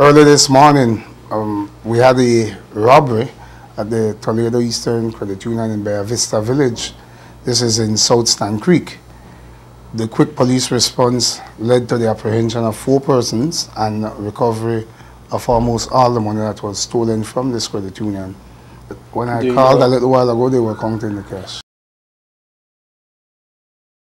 Earlier this morning, um, we had a robbery at the Toledo Eastern Credit Union in Bella Vista Village. This is in South Stann Creek. The quick police response led to the apprehension of four persons and recovery of almost all the money that was stolen from this credit union. When I Do called a little while ago, they were counting the cash.